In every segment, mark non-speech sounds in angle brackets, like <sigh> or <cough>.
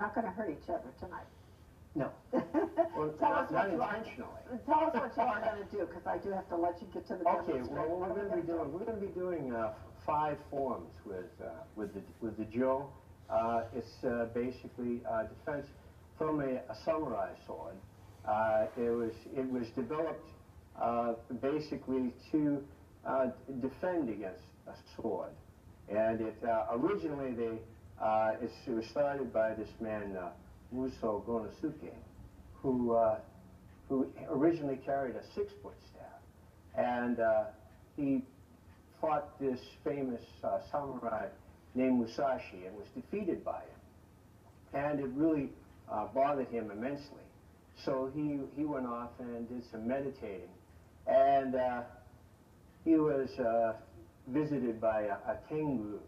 not gonna hurt each other tonight. No. <laughs> Well, Tell us not what you are, intentionally. tell us what you are gonna do, because I do have to let you get to the Okay, demonstration. well, what What we're gonna be doing, we're gonna be doing, uh, five forms with, uh, with the, with the Jo. Uh, it's, uh, basically, uh, defense from a, a samurai sword. Uh, it was, it was developed, uh, basically to, uh, defend against a sword. And it, uh, originally they, uh, it was started by this man, uh, Muso Gonosuke, who, uh, who originally carried a six-foot staff. And uh, he fought this famous uh, samurai named Musashi and was defeated by him. And it really uh, bothered him immensely. So he, he went off and did some meditating. And he was visited by a, a tengu,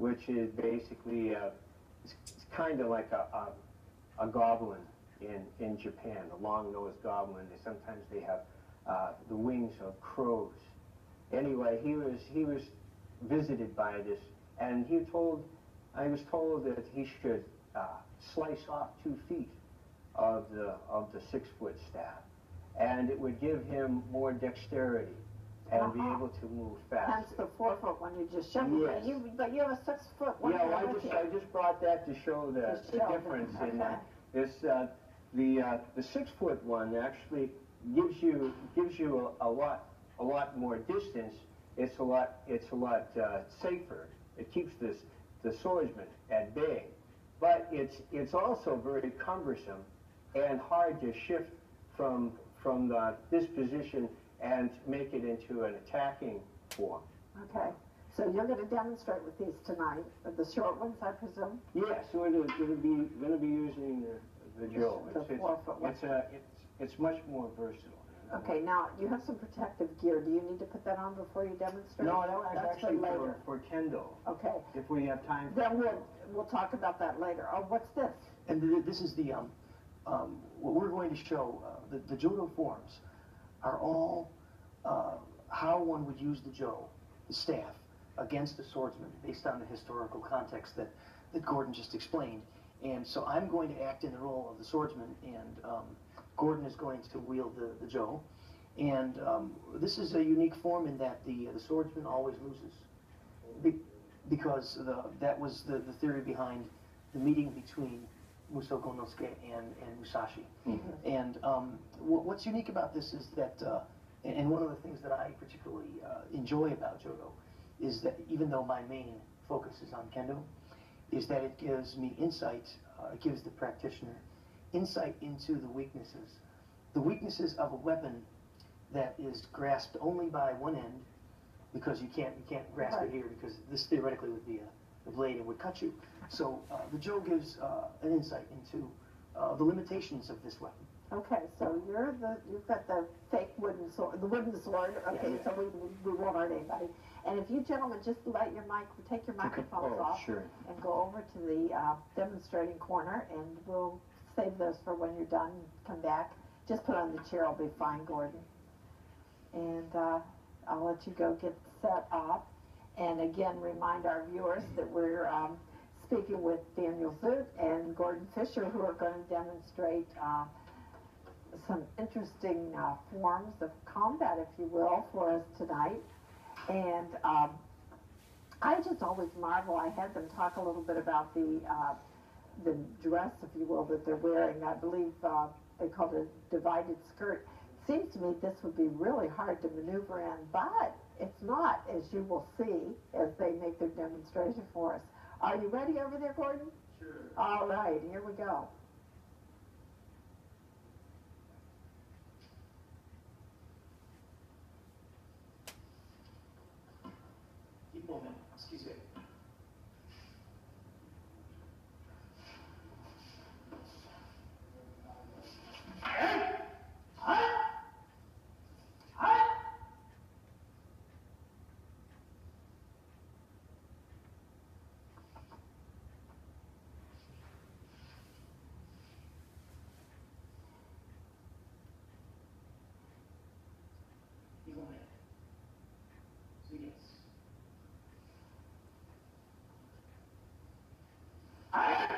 which is basically, it's, it's kind of like a, a, a goblin in, in Japan, a long-nosed goblin. They, sometimes they have uh, the wings of crows. Anyway, he was he was visited by this, and he told, I was told that he should uh, slice off two feet of the of the six-foot staff, and it would give him more dexterity and be Uh-huh. able to move Hence faster. the four foot one you just showed me, Yes. you, but you have a six foot one. Yeah, well, I just you. I just brought that to show the, To the show. difference in that. uh, this. Uh, the uh, the six foot one actually gives you gives you a, a lot a lot more distance. It's a lot it's a lot uh, safer. It keeps this the swordsman at bay, but it's it's also very cumbersome and hard to shift from from the, this position and make it into an attacking form. Okay, so you're gonna demonstrate with these tonight, with the short ones, I presume? Yes, we're gonna, gonna be, gonna be using the, the Jo. The It's, it's, four-foot one. it's a, it's, it's much more versatile. Okay, now, you have some protective gear, do you need to put that on before you demonstrate? No, that was That's actually for, later. for Kendo, Okay, if we have time. then we'll, we'll talk about that later. Oh, what's this? And th- this is the, um, um, what we're going to show, uh, the, the Jodo forms are all, uh, how one would use the Jo, the staff, against the swordsman, based on the historical context that, that Gordon just explained. And so I'm going to act in the role of the swordsman, and, um, Gordon is going to wield the, the Jo. And, um, this is a unique form in that the, the swordsman always loses. Be, because the, that was the, the theory behind the meeting between Muso Gonosuke and, and Musashi. And um, wh- what's unique about this is that, uh, and and one of the things that I particularly uh, enjoy about Jodo is that even though my main focus is on Kendo, is that it gives me insight, uh, it gives the practitioner insight into the weaknesses. The weaknesses of a weapon that is grasped only by one end, because you can't, you can't grasp Right. it here, because this theoretically would be a, a blade and would cut you. So uh, the Jo gives uh, an insight into uh, the limitations of this weapon. Okay, so you're the, you've got the fake wooden sword, the wooden sword, okay, Yeah. so we, we won't hurt anybody. And if you gentlemen just let your mic, take your microphones Oh, off sure. and go over to the uh, demonstrating corner and we'll save those for when you're done, come back. Just put on the chair, I'll be fine, Gordon. And uh, I'll let you go get set up. And again, remind our viewers that we're um, speaking with Daniel Zoot and Gordon Fisher who are going to demonstrate uh, some interesting uh, forms of combat, if you will, for us tonight. And um, I just always marvel. I had them talk a little bit about the uh, the dress, if you will, that they're wearing. I believe uh, they called it a divided skirt. Seems to me this would be really hard to maneuver in, but it's not, as you will see as they make their demonstration for us. Are you ready over there, Gordon? Sure. All right, here we go. Keep moving. Excuse me. I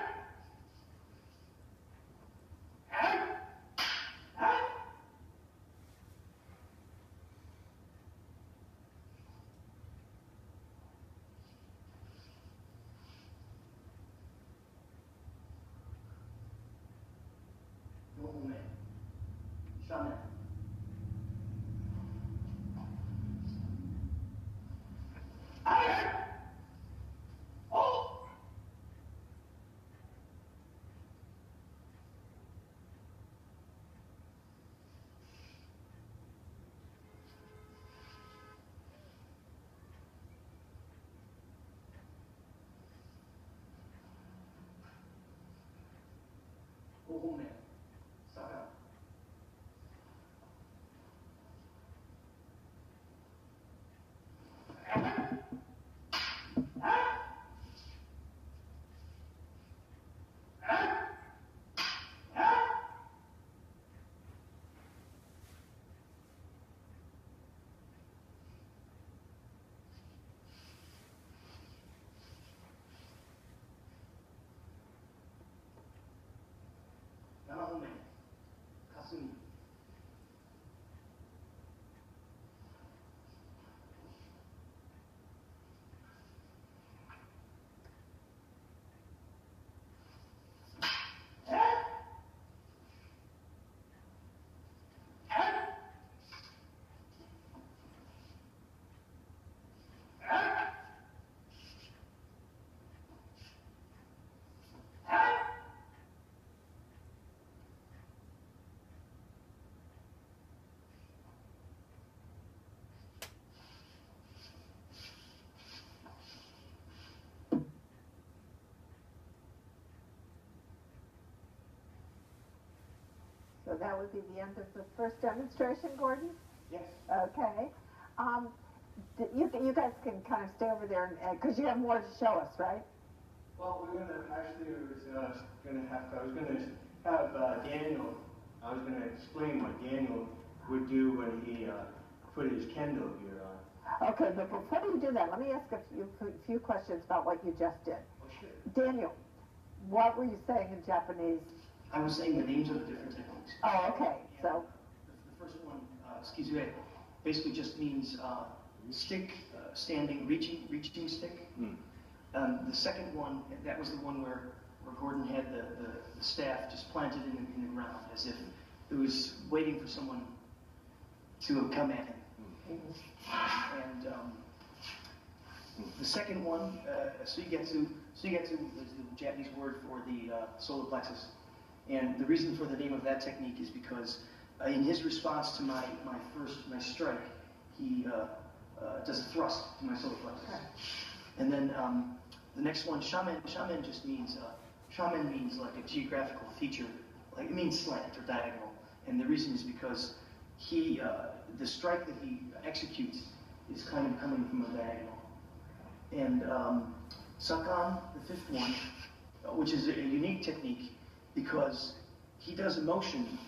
woman that would be the end of the first demonstration, Gordon? Yes. Okay. Um, you, you guys can kind of stay over there, because you have more to show us, right? Well, we're gonna, actually, I was, uh, gonna have, to- I was gonna have, uh, Daniel, I was gonna explain what Daniel would do when he, uh, put his Kendo gear on. Okay, but before you do that, let me ask a few, few questions about what you just did. Oh, shit. Daniel, what were you saying in Japanese? I was saying the names of the different techniques. Oh, okay, so, The first one, uh, tsukizue basically just means uh, stick, uh, standing, reaching, reaching stick. Hmm. Um, the second one, that was the one where, where Gordon had the, the, the staff just planted in, the- in the ground as if it was waiting for someone to come at him. And um, the second one, uh, suigetsu, suigetsu is the Japanese word for the uh, solar plexus. And the reason for the name of that technique is because uh, in his response to my, my first, my strike, he uh, uh, does a thrust to my solar plexus. And then um, the next one, shamen, shamen just means, uh, shamen means like a geographical feature, like it means slant or diagonal. And the reason is because he, uh, the strike that he executes is kind of coming from a diagonal. And um, Sakan, the fifth one, uh, which is a unique technique because he does a motion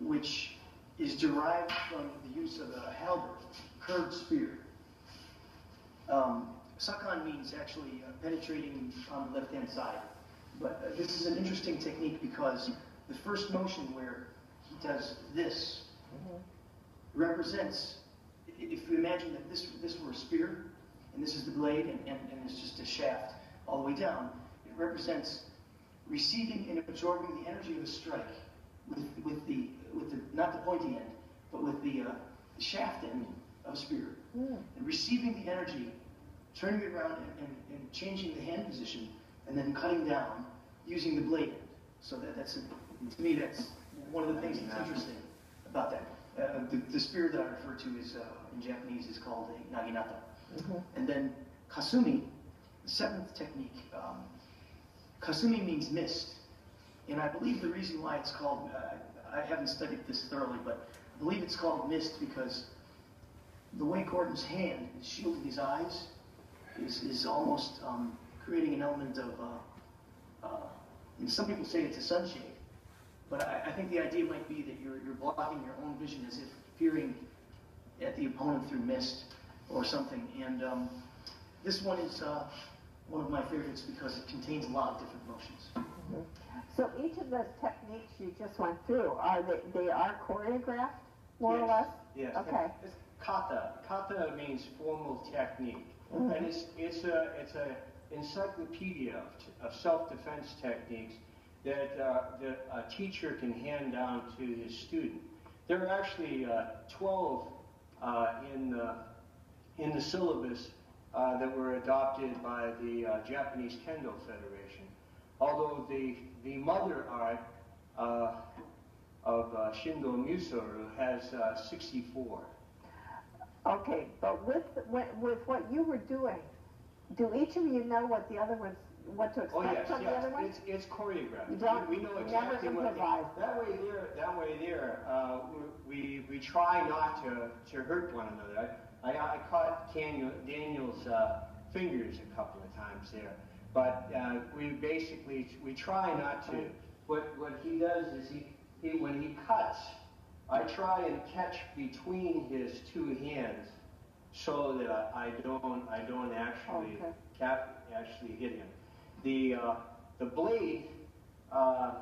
which is derived from the use of a halberd, curved spear. Um, Sakan means actually uh, penetrating on the left-hand side. But uh, this is an interesting technique because the first motion where he does this represents, if you imagine that this, this were a spear, and this is the blade, and, and, and it's just a shaft all the way down, it represents receiving and absorbing the energy of a strike with, with the, with the, not the pointy end, but with the, uh, the shaft end of a spear. mm, And receiving the energy, turning it around and, and, and changing the hand position, and then cutting down using the blade end. So that, that's, a, to me, that's one of the things that's interesting about that. Uh, the, the spear that I refer to is, uh, in Japanese, is called a naginata. mhm. And then kasumi, the seventh technique. Um, kasumi means mist. And I believe the reason why it's called, uh, I haven't studied this thoroughly, but I believe it's called mist because the way Gordon's hand is shielding his eyes is, is almost um, creating an element of, uh, uh, and some people say it's a sunshade, but I, I think the idea might be that you're, you're blocking your own vision as if peering at the opponent through mist or something. And um, this one is uh, one of my favorites because it contains a lot of different motions. So each of those techniques you just went through, are they, they are choreographed, more or Yes, less? Yes. Okay. It's kata. Kata means formal technique. Mhm. And it's, it's a, it's a encyclopedia of, t- of self-defense techniques that, uh, that a teacher can hand down to his student. There are actually uh, 12 uh, in, the, in the syllabus uh, that were adopted by the uh, Japanese Kendo Federation. Although the, the mother art uh, of uh, Shinto Muso-ryu has uh, 64. Okay, but with, with, what you were doing, do each of you know what the other ones, what to Oh, expect yes, from the other yes, one? it's, it's choreographed. You don't- We we know never exactly what. improvise. That way there, that way there, uh, we, we try not to, to hurt one another. I, I caught Daniel, Daniel's, uh, fingers a couple of times there. But, uh, we basically, we try not to. What, what he does is he, he, when he cuts, I try and catch between his two hands so that I, I don't, I don't actually Okay. cap, actually hit him. The, uh, the blade, uh,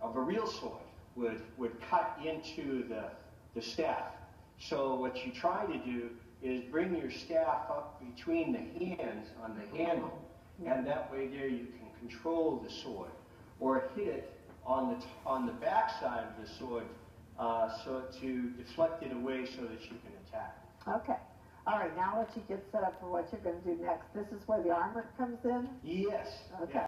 of a real sword would, would cut into the, the staff. So what you try to do is bring your staff up between the hands on the handle, and that way there you can control the sword, or hit it on the, t- on the back side of the sword, uh, so to deflect it away so that you can attack. Okay, all right, now let you get set up for what you're gonna do next. This is where the armor comes in? Yes. Okay.